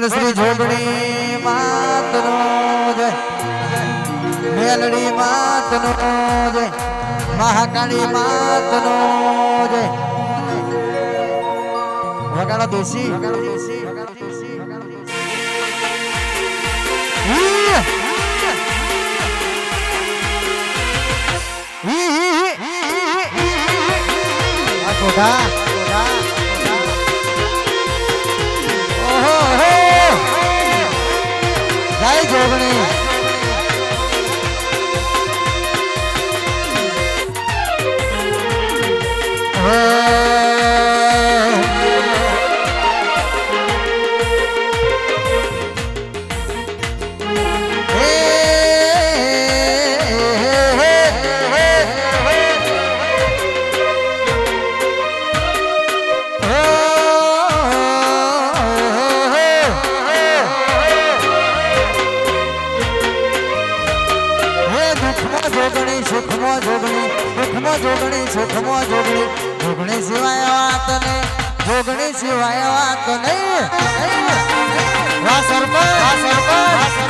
બોલ શ્રી જોગણી માતનો જય મેલડી માતનો જય મહાકાળી માતનો જય વગાડો દેશી વગાડો દેશી વગાડો દેશી દુઃખમાં જોગણી. જોગણી સિવાય વાત નહીં. જોગણી સિવાય વાત નહીં. વાહ સરપંચ વાહ સરપંચ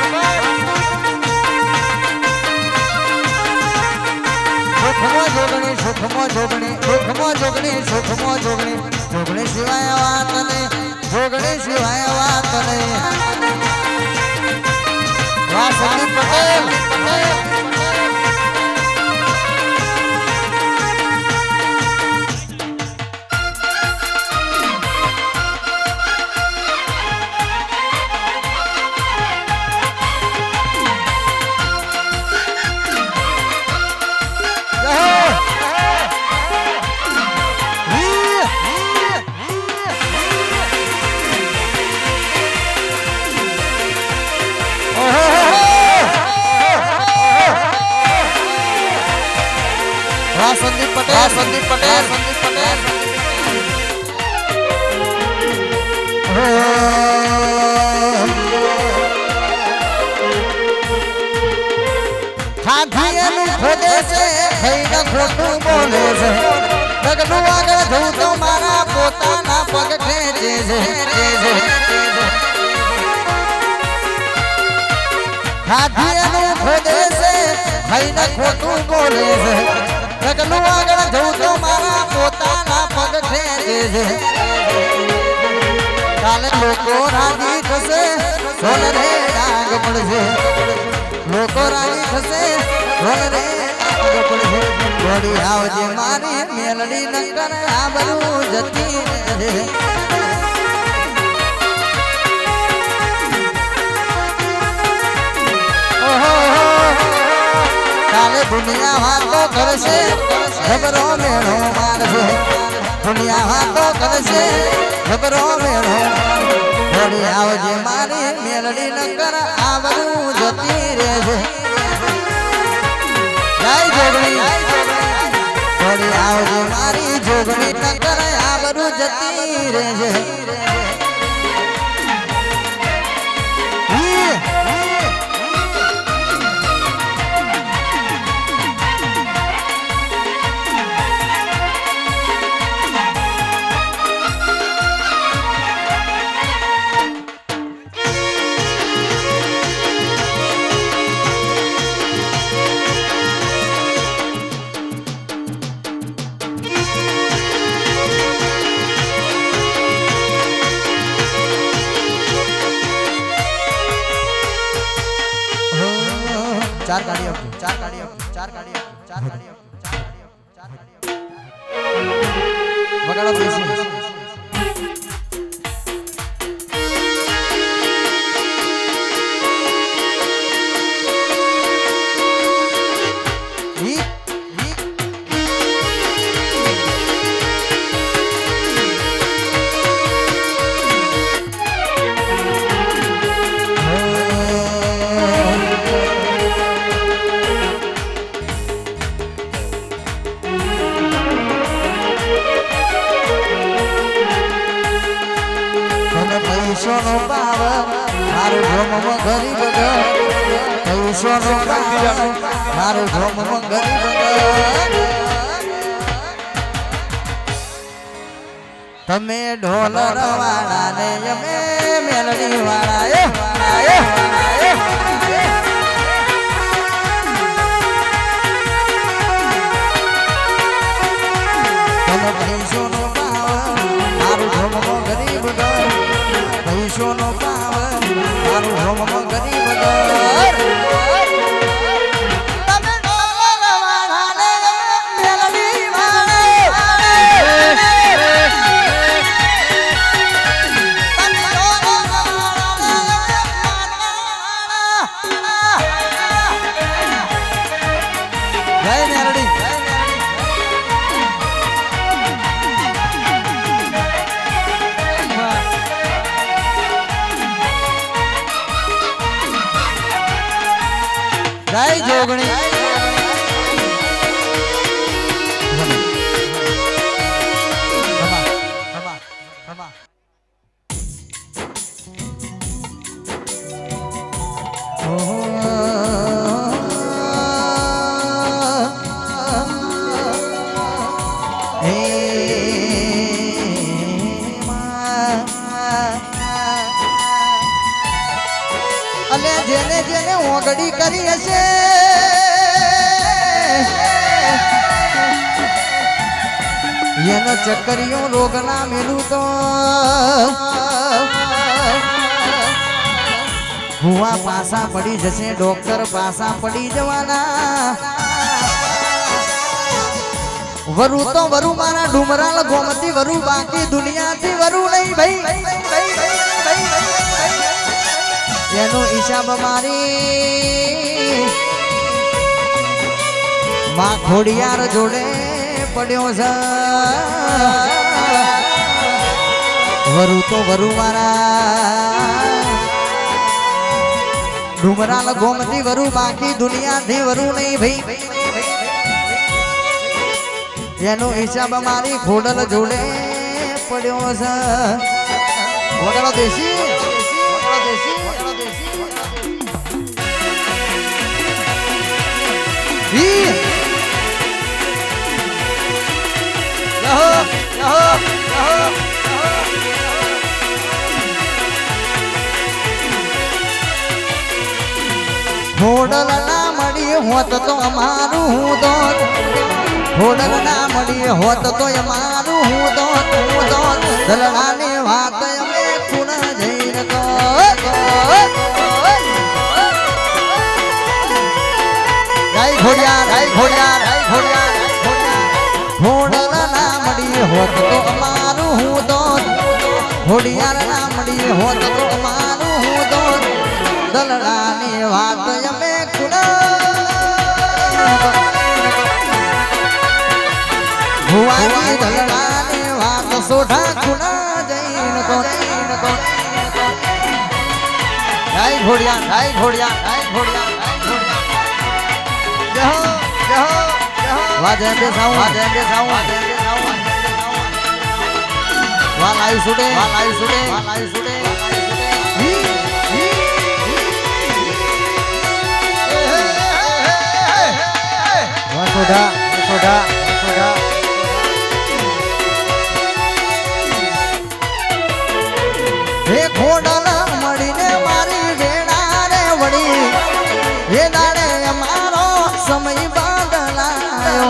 જોગણી સુખમો જોગણી સુખમો જોગણી સુખમો જોગણી જોગણી. સિવાય વાત નહીં. જોગણી સિવાય વાત નહીં. વાહ પટેલ વાહ સંદીપ પટેલ સંદીપ પટેલ સંદીપ પટેલ ખાધીએનું ખોદે છે થઈને ખોટું બોલે છે ડગલું આગળ જવું તો મારા પોતાના પગ ખેંચે છે ખાધીએનું ખોદે છે થઈને ખોટું બોલે છે ડગલું આગળ જવું તો મારા પોતાના પગ ખેંચે છે. કાલે લોકો રાજી થશે સોલ રે ડાંગ પડશે. લોકો રાજી થશે સોલ રે ડાંગ પડશે. ઘોડી આવજે મારી મેલડી નકર આબરૂ જતી રહે. દુનિયા વાતો કરશે. જબરો મેળો મારશે દુનિયા વાતો કરશે. જબરો મેળો ઘડી આવજે મારી મેળડી નકર આવરું જતી રહેશે. જય જોગણી. ઘડી આવજે મારી જોગણી નકર આવરું જતી રહેશે. પૈસોનો પાવ મારો ધોમ ગરીબ ઘર પૈસોનો પાવ મારું ધોમમાં ગરીબ તમે ઢોલ વાળા ને અમે મેલડી વાળા ધર્મનો ગરીબ જય જોગણી. અને જેને જેને ઓગડી કરી હશે. એનો ચક્કરિયો રોગ ના મેલું તો. હુવા પાસા પડી જશે, ડોક્ટર પાસા પડી જવાના. વરુ તો વરુ મારા ડુમરાલ ગોમતી, વરુ બાકી દુનિયાથી વરુ નહીં ભાઈ. એનો હિસાબ મારી માં ખોડિયાર જોડે પડ્યો છે. વરુ તો વરુ મારા. ડુમરાલ ગોમતી વરુ, બાકી દુનિયાથી વરુ નહીં ભાઈ. એનો હિસાબ મારી ખોડલ જોડે પડ્યો છે. ખોડલ દેશી. ખોડલ ના મળી હોત તો અમારું હું દોત. ખોડલ ના મળી હોત તો અમારું હું દોત હું દોત. દલડાની વાત અમે કુણ જઈને તો ઘોડિયા ગાય ઘોડિયા ગાય ઘોડિયા ગાય ઘોડિયા ખોડલ ના મળી હોત તો અમારું હું દોત. ઘોડિયાર ના મળી હોત તો અમારું હું દોત. દલડાની વાત અમે ભુવાની ધલડાની વાત સોઢા ખૂણા જઈને કો જઈને કો ગાય ઘોડિયા ગાય ઘોડિયા ગાય ઘોડિયા ગાય ઘોડિયા જહો જહો જહો વા જયંતે સાઉ વા જયંતે સાઉ વા જયંતે સાઉ વા જયંતે સાઉ વા લાઈવ સુડે વા લાઈવ સુડે વા લાઈવ સુડે વા લાઈવ સુડે હી હી તો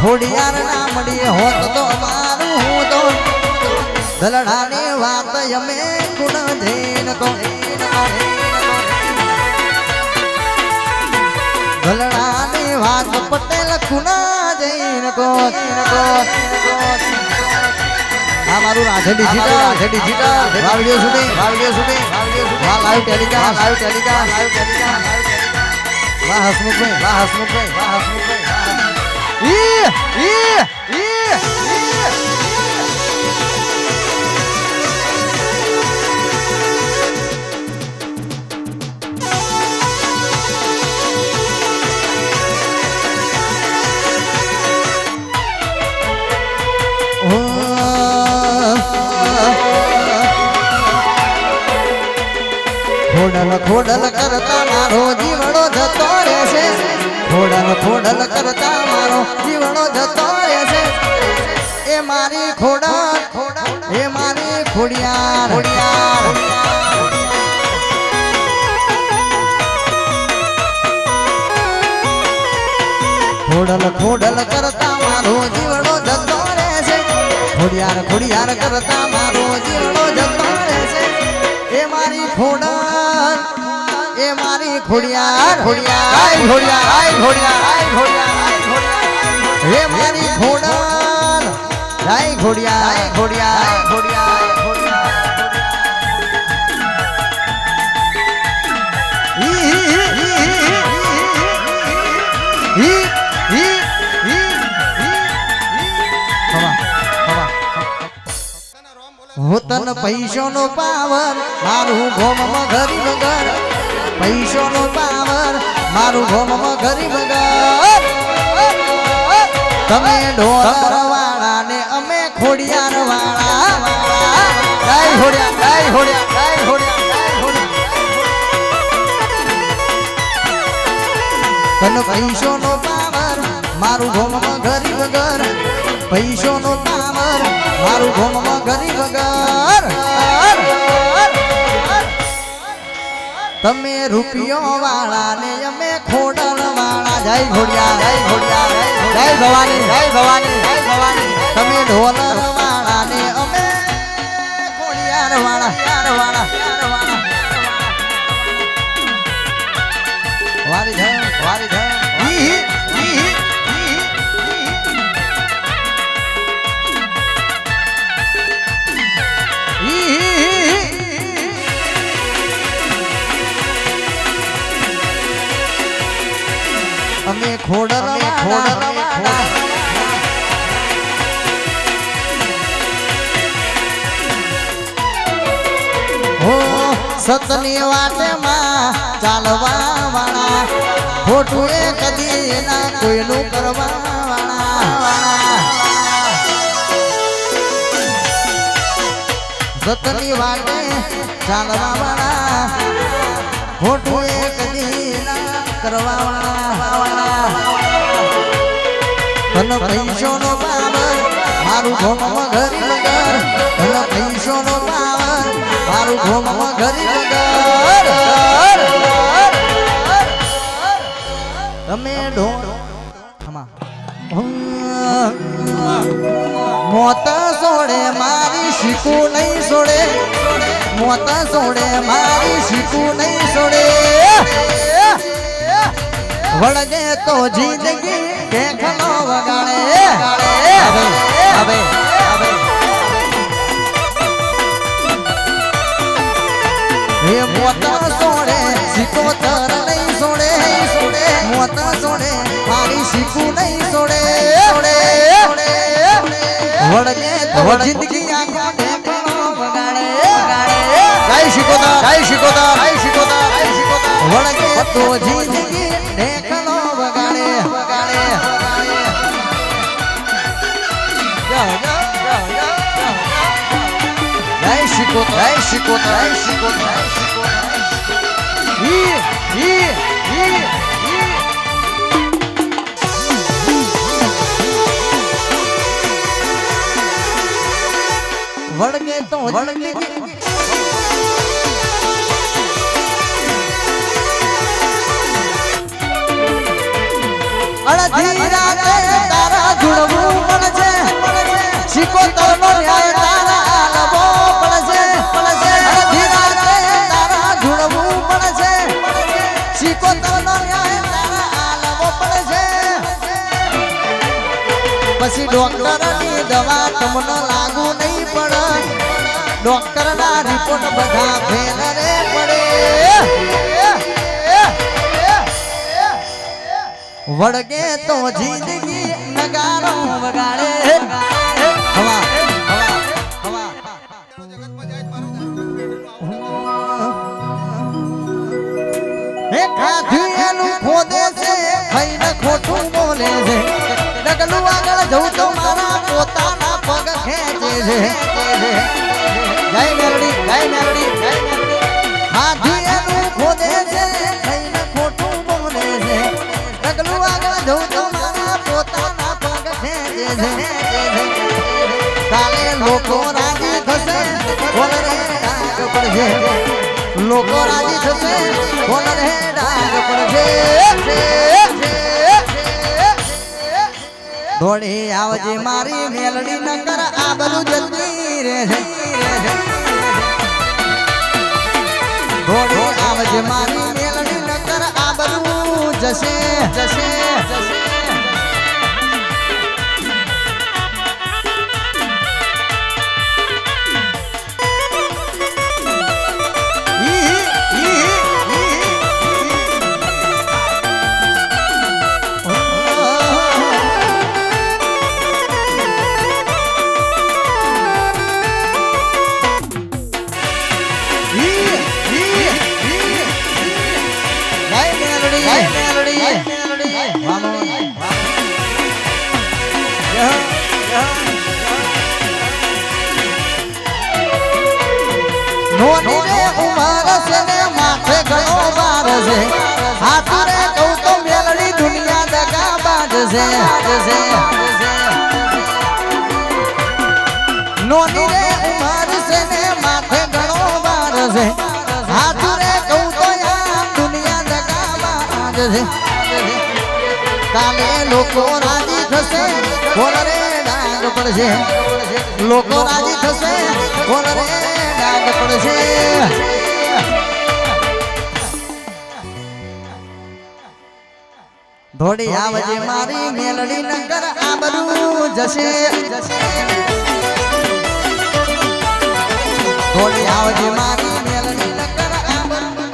ખોડિયાર ના મળી હોત તો મારું હું દોત. દલડાની વાત અમે ગુણ જૈન કો પટેલ ખુના જઈને કો આ મારું રાધે ડિજિટલ રાધે ડિજિટલ આ વિડિયો શૂટિંગ સુધી. વિડિયો સુધી. આ વિડિયો શૂટિંગ વાહ live telecast live telecast live telecast વાહ હસમુખભાઈ વાહ હસમુખભાઈ વાહ હસમુખભાઈ ઈ ઈ ઈ. ખોડલ ખોડલ કરતા મારો જીવડો જતો રહેશે ખોડલ ખોડલ કરતા મારો જીવડો જતો રહેશે એ મારી ખોડા એ મારી ખોડિયાર. ખોડિયાર ખોડલ ખોડલ કરતા મારો જીવડો જતો રહેશે ખોડિયાર ખોડિયાર કરતા મારો જીવડો જતો રહેશે ખોડલ એ મારી ઘોડિયાર ઘોડિયાર ઘોડિયાર ઘોડિયાર ઘોડિયાર હે મારી ખોડલ આય ઘોડિયાર ઘોડિયાર ખોડિયાર. હું તન પૈસો નો પાવર મારું ગોમમાં ગરીબ ઘર પૈસો નો પાવર મારું ગોમમાં ગરીબ ઘર તમે ઢોર વાળા ને અમે ખોડિયાર વાળા ગાય હોડ્યા ગાય હોડ્યા ગાય હોડ્યા તન પૈસો નો પાવર મારું ગોમમાં ગરીબ ઘર પૈસો નો પાવર મારું ગોમમાં ઘરી ઘર તમે રૂપિયો વાળા ને અમે ખોડલ વાળા જય ઘોડિયા જય ઘોડિયા. જય ભવાની જય ભવાની જય ભવાની. તમે ઢોલર સતની વાટેમાં ચાલવા વાળા ખોટું એ કદી ના કોઈનું કરવા વાળા સતની વાટે ચાલવા વાળા ખોટું કદી ના કરવા વાળા તન પૈસો નો પાવર, મારું ઘર તન પૈસો નો પાવર. મારું ઘોમમાં ગરીબ ઘર તમે ઢોળ મોત સોડે મારી શીકું નહીં સોડે. મોતા સોડે મારી શીકું નહીં સોડે. વળગે તો જિંદગી કેખલો વગાડે. હવે હવે. હે મોતા સોડે સિકોતર નહીં સોડે સોડે મોતા સોડે મારી શીકું નહીં સોડે સોડે વળગે તો જિંદગી આખો ઢેકણો વગાડે વગાડે. જય શિકોતર જય શિકોતર જય શિકોતર જય શિકોતર વળગે તો જિંદગી ઢેકણો વગાડે વગાડે. જય શિકોતર જય શિકોતર જય શિકોતર તો વળગે અડધી રાતે તારા જુડવું નો ન્યાય તારા આલવો પડશે અડધી રાતે તારા જુડવું ન્યાય તારા આલવો પછી દવા તમને લાગુ નહીં ડોક્ટર ના રિપોર્ટ બધા ફેલ રે પડે. વળગે તો જિંદગી નગારો વગાડે. હવા ખોટું બોલે છે. ડગલું આગળ જવું તો મારા પોતાના પગ ખેંચે છે. લોકો રાજી થશે બોલ રે ડાગ પડશે લોકો રાજી થશે બોલ રે ડાગ પડશે દોડી આવજે મારી મેલડી નગર આ બધું જલ્દી રે દોડી આવજે મારી મેલડી નગર આ બધું જશે જશે જશે હાથરે કહું તો મેલડી દુનિયા દગા બાજ છે નોની રે ઉમર છે ને માથે ઘણો વાર છે. કાલે લોકો રાજી થશે બોલ રે ડાંગ પડશે લોકો રાજી થશે બોલ રે ડાંગ પડશે થોડી આવજે મારી મેલડી નગર આ બધું જશે થોડી આવજે મારી મેલડી નગર આ બધું